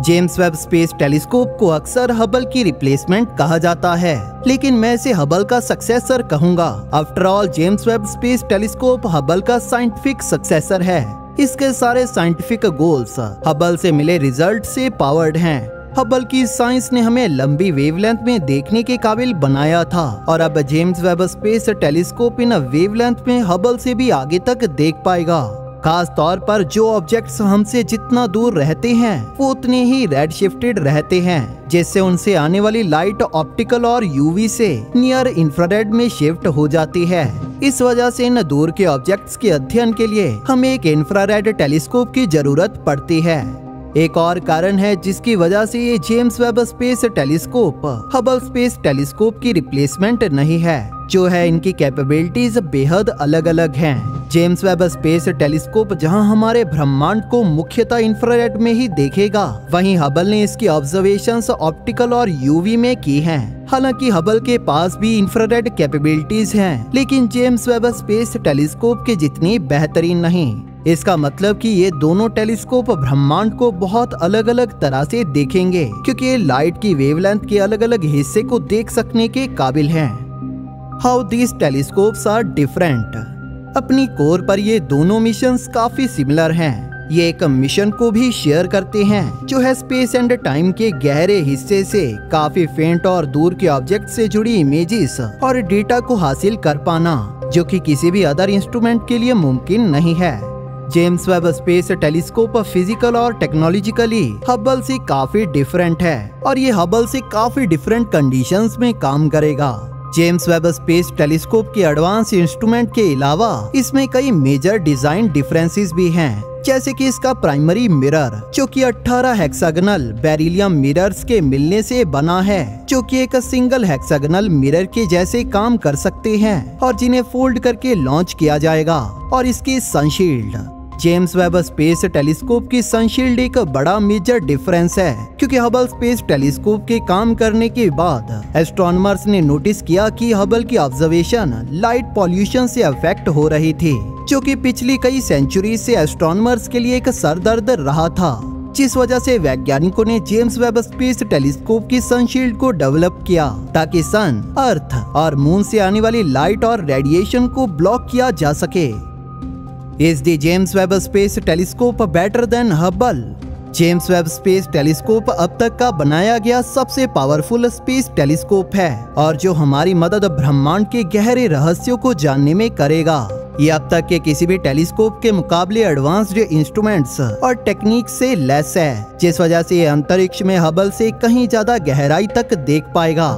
James Webb space telescope को अक्सर Hubble की रिप्लेसमेंट कहा जाता है, लेकिन मैं इसे हबल का सक्सेसर कहूँगा। After all James Webb space telescope Hubble का साइंटिफिक सक्सेसर है। इसके सारे साइंटिफिक गोल्स हबल से मिले रिज़ल्ट से पावर्ड हैं। हबल की साइंस ने हमें लंबी वेवलेंथ में देखने के काबिल बनाया था, और अब जेम्स वेब स्पेस टेलीस्कोप इन वेवलेंथ में हबल से भी आगे तक देख पाएगा। खास तौर पर जो ऑब्जेक्ट्स हमसे जितना दूर रहते हैं, वो उतने ही रेड शिफ्टेड रहते हैं, जिससे उनसे आने वाली लाइट ऑप्टिकल और यूवी से नियर इंफ्रारेड में शिफ्ट हो जाती है। इस वजह से इन दूर के ऑब्जेक्ट्स के अध्ययन के लिए हमें एक इंफ्रारेड टेलीस्कोप की ज़रूरत पड़ती है। एक और कारण है जिसकी वजह से ये James Webb space telescope Hubble space telescope की रिप्लेसमेंट नहीं है। जो है इनकी कैपेबिलिटीज बेहद अलग अलग हैं। जेम्स वेब स्पेस टेलीस्कोप जहाँ हमारे ब्रह्मांड को मुख्यतः इंफ्रारेड में ही देखेगा वहीं हबल ने इसकी ऑब्जर्वेशंस ऑप्टिकल और यूवी में की हैं। हालाँकि हबल के पास भी इंफ्रारेड कैपेबिलिटीज हैं, लेकिन जेम्स वेब स्पेस टेलीस्कोप के जितनी बेहतरीन नहीं इसका मतलब कि ये दोनों टेलीस्कोप ब्रह्मांड को बहुत अलग अलग तरह से देखेंगे क्योंकि ये लाइट की वेवलेंथ के अलग अलग हिस्से को देख सकने के काबिल हैं। How these telescopes are different. अपनी कोर पर ये दोनों मिशन काफ़ी सिमिलर हैं। ये एक मिशन को भी शेयर करते हैं, जो है स्पेस एंड टाइम के गहरे हिस्से से काफ़ी फेंट और दूर के ऑब्जेक्ट से जुड़ी इमेजेस और डेटा को हासिल कर पाना, जो कि किसी भी अदर इंस्ट्रूमेंट के लिए मुमकिन नहीं है। James Webb space telescope physical और टेक्नोलॉजिकली हबल से काफ़ी डिफरेंट है और ये हबल से काफ़ी डिफरेंट कंडीशंस में काम करेगा। जेम्स वेब स्पेस टेलीस्कोप के एडवांस इंस्ट्रूमेंट के अलावा इसमें कई मेजर डिज़ाइन डिफरेंसेस भी हैं, जैसे कि इसका प्राइमरी मिरर, जो कि 18 हेक्सागनल बेरिलियम मिरर्स के मिलने से बना है, जो कि एक सिंगल हेक्सागनल मिरर के जैसे काम कर सकते हैं और जिन्हें फोल्ड करके लॉन्च किया जाएगा, और इसकी sunshield. James Webb space telescope की सनशील्ड एक बड़ा मेजर डिफरेंस है, क्योंकि हबल स्पेस टेलीस्कोप के काम करने के बाद एस्ट्रोनॉमर्स ने नोटिस किया कि हबल की ऑब्जर्वेशन लाइट पॉल्यूशन से अफेक्ट हो रही थी, जो कि पिछली कई सेंचुरी से एस्ट्रोनॉमर्स के लिए एक सरदर्द रहा था, जिस वजह से वैज्ञानिकों ने जेम्स वेब स्पेस टेलीस्कोप की सनशील्ड को डेवलप किया, ताकि सन अर्थ और मून से आने वाली लाइट और रेडिएशन को ब्लॉक किया जा सके। Is the James Webb space telescope better than Hubble James Webb space telescope अब तक का बनाया गया सबसे पावरफुल स्पेस टेलीस्कोप है और जो हमारी मदद ब्रह्मांड के गहरे रहस्यों को जानने में करेगा। ये अब तक के किसी भी टेलीस्कोप के मुकाबले एडवांस्ड इंस्ट्रूमेंट्स और टेक्निक से लेस है, जिस वजह से ये अंतरिक्ष में हबल से कहीं ज़्यादा गहराई तक देख पाएगा।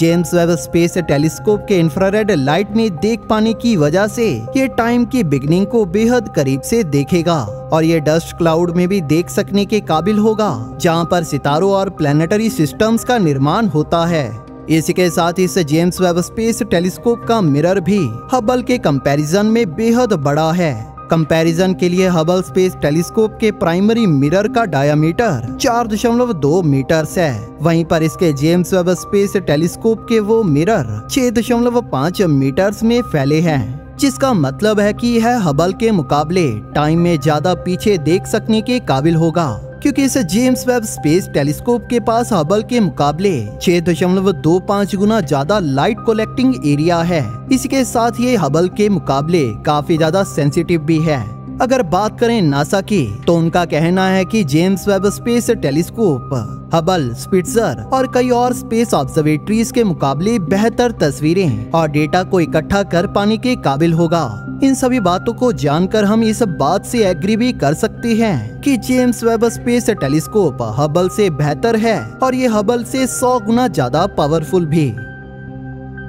जेम्स वेब स्पेस टेलीस्कोप के इंफ्रारेड लाइट में देख पाने की वजह से ये टाइम की बिगनिंग को बेहद करीब से देखेगा और ये डस्ट क्लाउड में भी देख सकने के काबिल होगा, जहाँ पर सितारों और प्लानिटरी सिस्टम्स का निर्माण होता है। इसी के साथ इस जेम्स वेब स्पेस टेलीस्कोप का मिरर भी हबल के कंपैरिजन में बेहद बड़ा है। कंपैरिजन के लिए हबल स्पेस टेलीस्कोप के प्राइमरी मिरर का डायमीटर 4.2 मीटर है। वहीं पर इसके जेम्स वेब स्पेस टेलीस्कोप के वो मिरर 6.5 मीटर्स में फैले हैं, जिसका मतलब है कि यह हबल के मुकाबले टाइम में ज़्यादा पीछे देख सकने के काबिल होगा। क्योंकि इसे जेम्स वेब स्पेस टेलीस्कोप के पास हबल के मुकाबले छह दशमलव दो पाँच गुना ज़्यादा लाइट कलेक्टिंग एरिया है। इसके साथ ये हबल के मुकाबले काफ़ी ज़्यादा सेंसिटिव भी है। अगर बात करें नासा की तो उनका कहना है कि James Webb space telescope, Hubble, Spitzer और कई और स्पेस ऑब्जर्वेटरीज के मुकाबले बेहतर तस्वीरें और डेटा को इकट्ठा कर पाने के काबिल होगा। इन सभी बातों को जानकर हम इस बात से एग्री भी कर सकते हैं कि James Webb space telescope Hubble से बेहतर है और ये हबल से 100 गुना ज़्यादा पावरफुल भी।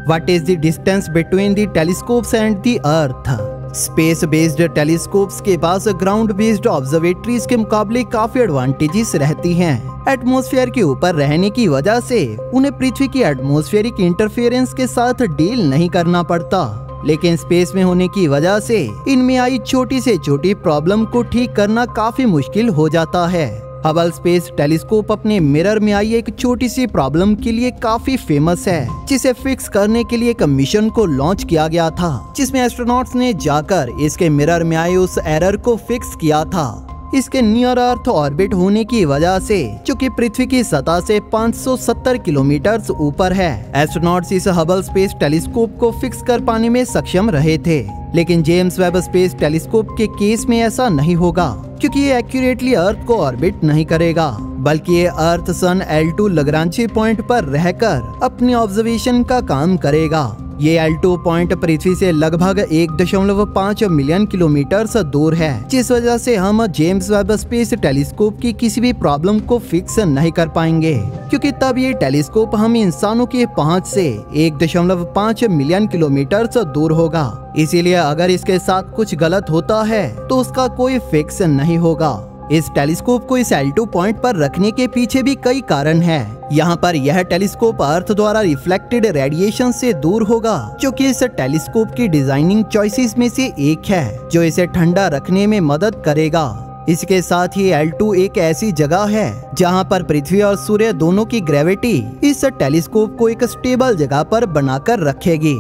What is the distance between the telescopes and the earth space based telescopes के पास ग्राउंड बेस्ड ऑब्जर्वेटरीज के मुकाबले काफ़ी एडवांटेजेस रहती हैं। एटमॉस्फेयर के ऊपर रहने की वजह से उन्हें पृथ्वी की एटमॉस्फेरिक इंटरफेरेंस के साथ डील नहीं करना पड़ता लेकिन स्पेस में होने की वजह से इनमें आई छोटी से छोटी प्रॉब्लम को ठीक करना काफ़ी मुश्किल हो जाता है हबल स्पेस टेलीस्कोप अपने मिरर में आई एक छोटी सी प्रॉब्लम के लिए काफ़ी फ़ेमस है, जिसे फिक्स करने के लिए एक मिशन को लॉन्च किया गया था, जिसमें एस्ट्रोनॉट्स ने जाकर इसके मिरर में आए उस एरर को फिक्स किया था। इसके नियर अर्थ ऑर्बिट होने की वजह से जो पृथ्वी की सतह से 570 किलोमीटर ऊपर है एस्ट्रोनॉट्स इस हबल स्पेस टेलीस्कोप को फिक्स कर पाने में सक्षम रहे थे। लेकिन जेम्स वेब स्पेस टेलीस्कोप के केस में ऐसा नहीं होगा, क्योंकि ये एक्यूरेटली अर्थ को ऑर्बिट नहीं करेगा, बल्कि ये earth sun L two Lagrange point पर रहकर अपनी ऑब्जर्वेशन का काम करेगा। ये एल्टो पॉइंट पृथ्वी से लगभग एक दशमलव पाँच मिलियन किलोमीटर दूर है, जिस वजह से हम जेम्स वेब स्पेस टेलीस्कोप की किसी भी प्रॉब्लम को फिक्स नहीं कर पाएँगे, क्योंकि तब ये टेलीस्कोप हम इंसानों के पहुँच से एक दशमलव पाँच मिलियन किलोमीटर दूर होगा। इसीलिए अगर इसके साथ कुछ गलत होता है तो उसका कोई फिक्स नहीं होगा। इस टेलीस्कोप को इस एल्टो पॉइंट पर रखने के पीछे भी कई कारण हैं। यहाँ पर यह टेलीस्कोप अर्थ द्वारा रिफ्लेक्टेड रेडिएशन से दूर होगा, जो कि इस टेलीस्कोप की डिज़ाइनिंग चॉइसेस में से एक है, जो इसे ठंडा रखने में मदद करेगा। इसके साथ ही L2 एक ऐसी जगह है, जहाँ पर पृथ्वी और सूर्य दोनों की ग्रेविटी इस टेलीस्कोप को एक स्टेबल जगह पर बनाकर रखेगी।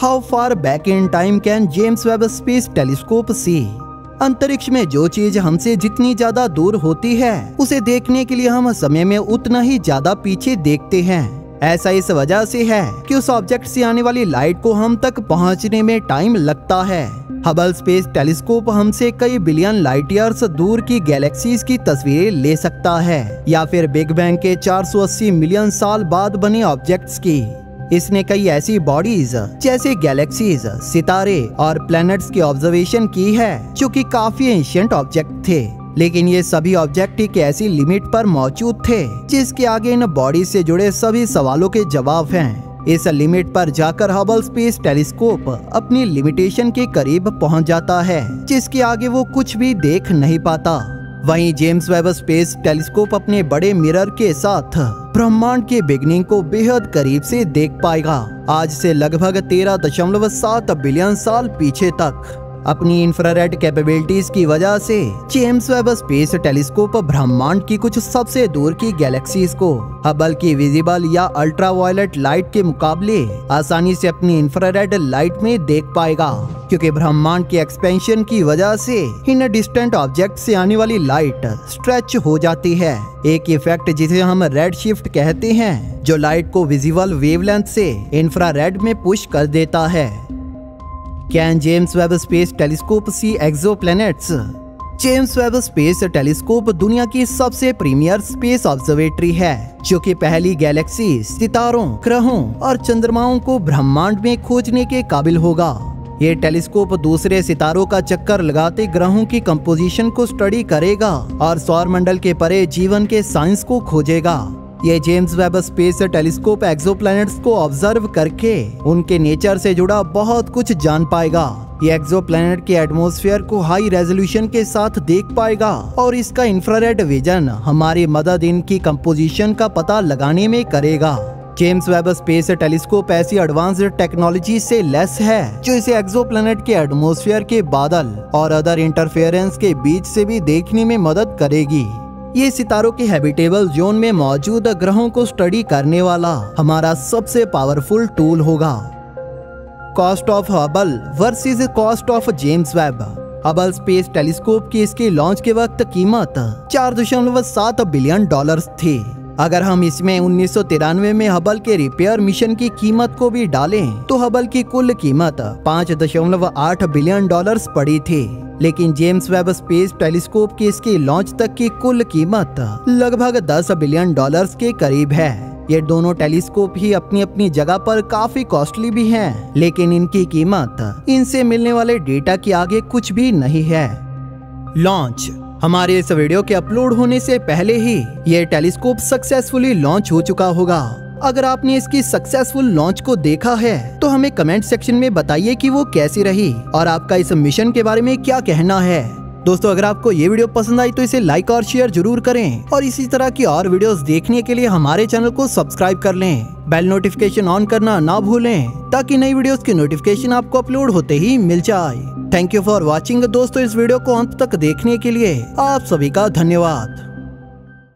How far back in time can James Webb space telescope see अंतरिक्ष में जो चीज़ हमसे जितनी ज़्यादा दूर होती है, उसे देखने के लिए हम समय में उतना ही ज़्यादा पीछे देखते हैं। ऐसा इस वजह से है कि उस ऑब्जेक्ट से आने वाली लाइट को हम तक पहुँचने में टाइम लगता है। हबल स्पेस टेलीस्कोप हमसे कई बिलियन लाइट ईयर्स दूर की गैलेक्सीज की तस्वीरें ले सकता है, या फिर बिग बैंग के 480 मिलियन साल बाद बने ऑब्जेक्ट्स की। इसने कई ऐसी बॉडीज जैसे गैलेक्सीज सितारे और प्लैनेट्स की ऑब्जर्वेशन की है, जो कि काफ़ी एंशियंट ऑब्जेक्ट थे। लेकिन ये सभी ऑब्जेक्ट एक ऐसी लिमिट पर मौजूद थे, जिसके आगे इन बॉडी से जुड़े सभी सवालों के जवाब हैं। इस लिमिट पर जाकर हबल स्पेस टेलीस्कोप अपनी लिमिटेशन के करीब पहुँच जाता है, जिसके आगे वो कुछ भी देख नहीं पाता। वहीं जेम्स वेब स्पेस टेलीस्कोप अपने बड़े मिरर के साथ ब्रह्मांड के बिगनिंग को बेहद करीब से देख पाएगा। आज से लगभग तेरह दशमलव सात बिलियन साल पीछे तक। अपनी इंफ्रारेड कैपेबिलिटीज की वजह से जेम्स वेब स्पेस टेलीस्कोप ब्रह्मांड की कुछ सबसे दूर की गैलेक्सीज को हबल की विजिबल या अल्ट्रा वायलेट लाइट के मुकाबले आसानी से अपनी इंफ्रारेड लाइट में देख पाएगा, क्योंकि ब्रह्मांड की एक्सपेंशन की वजह से इन डिस्टेंट ऑब्जेक्ट से आने वाली लाइट स्ट्रेच हो जाती है। एक इफ़ेक्ट जिसे हम रेड शिफ्ट कहते हैं, जो लाइट को विजिबल वेवलेंथ से इंफ्रारेड में पुश कर देता है। Can James Webb space telescope see exoplanets James Webb space telescope दुनिया की सबसे प्रीमियर स्पेस ऑब्जर्वेटरी है, जो कि पहली गैलेक्सी सितारों, ग्रहों और चंद्रमाओं को ब्रह्मांड में खोजने के काबिल होगा। ये टेलीस्कोप दूसरे सितारों का चक्कर लगाते ग्रहों की कंपोजिशन को स्टडी करेगा और सौर मंडल के परे जीवन के साइंस को खोजेगा। ये James Webb space telescope exoplanets को ऑब्ज़र्व करके उनके नेचर से जुड़ा बहुत कुछ जान पाएगा। ये एक्सोप्लैनेट के एटमॉस्फेयर को हाई रेजोल्यूशन के साथ देख पाएगा और इसका इंफ्रारेड विजन हमारी मदद इनकी कंपोजिशन का पता लगाने में करेगा। जेम्स वेब स्पेस टेलीस्कोप ऐसी एडवांस्ड टेक्नोलॉजी से लेस है, जो इसे एक्सोप्लैनेट के एटमॉस्फेयर के बादल और अदर इंटरफेरेंस के बीच से भी देखने में मदद करेगी। ये सितारों के हैबिटेबल जोन में मौजूद ग्रहों को स्टडी करने वाला हमारा सबसे पावरफुल टूल होगा। Cost of Hubble versus cost of James Webb Hubble space telescope की इसके लॉन्च के वक्त कीमत चार दशमलव सात बिलियन डॉलर थी। अगर हम इसमें उन्नीस सौ तिरानवे में हबल के रिपेयर मिशन की कीमत को भी डालें तो हबल की कुल कीमत पाँच दशमलव आठ बिलियन डॉलर्स पड़ी थी। लेकिन जेम्स वेब स्पेस टेलीस्कोप की इसकी लॉन्च तक की कुल कीमत लगभग 10 बिलियन डॉलर्स के करीब है। ये दोनों टेलीस्कोप ही अपनी अपनी जगह पर काफ़ी कॉस्टली भी हैं, लेकिन इनकी कीमत इनसे मिलने वाले डेटा के आगे कुछ भी नहीं है। लॉन्च हमारे इस वीडियो के अपलोड होने से पहले ही ये टेलीस्कोप सक्सेसफुली लॉन्च हो चुका होगा। अगर आपने इसकी सक्सेसफुल लॉन्च को देखा है तो हमें कमेंट सेक्शन में बताइए कि वो कैसी रही और आपका इस मिशन के बारे में क्या कहना है। दोस्तों, अगर आपको ये वीडियो पसंद आई तो इसे लाइक और शेयर ज़रूर करें और इसी तरह की और वीडियोस देखने के लिए हमारे चैनल को सब्सक्राइब कर लें। बेल नोटिफिकेशन ऑन करना ना भूलें, ताकि नई वीडियोस की नोटिफिकेशन आपको अपलोड होते ही मिल जाए। थैंक यू फॉर वॉचिंग दोस्तों इस वीडियो को अंत तक देखने के लिए आप सभी का धन्यवाद।